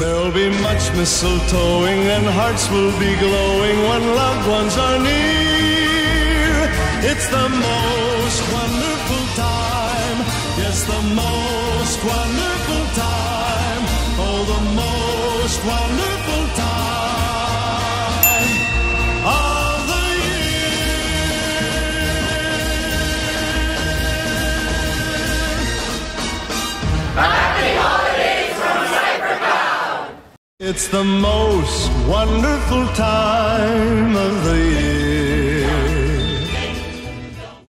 There'll be much mistletoeing and hearts will be glowing when loved ones are near. It's the most wonderful time. Yes, the most wonderful time. It's the most wonderful time